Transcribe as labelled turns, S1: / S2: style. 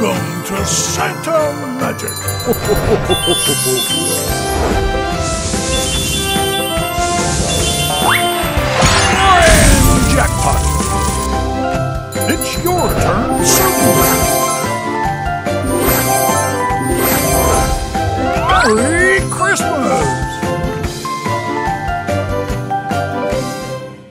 S1: Welcome to Santa Magic. Grand jackpot. It's your turn soon.